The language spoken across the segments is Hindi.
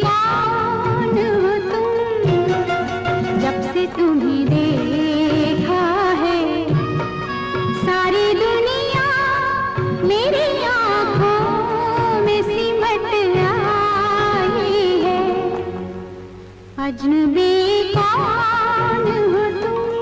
कौन जब से तुम्हें देखा है। सारी दुनिया मेरी आँखों में सिमट अजनबी कौन हो तुम?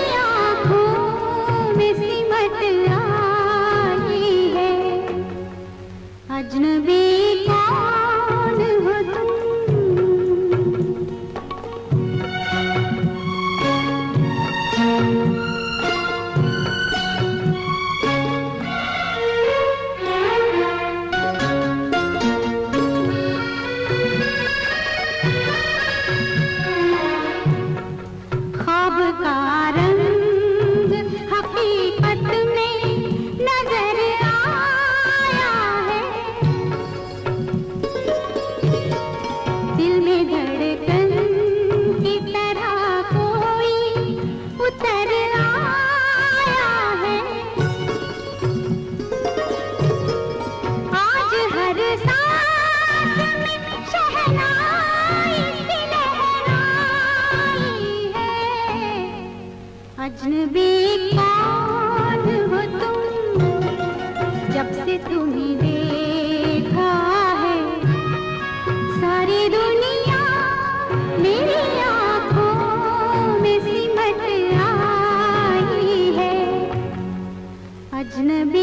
अजनबी कौन हो तुम? अजनबी कौन हो तुम? जब से तुम्हें देखा है, सारी दुनिया मेरी आँखों में सिमट आई है। अजनबी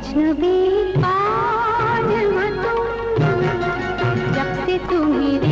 अजनबी पाज हो जब से तुम्हें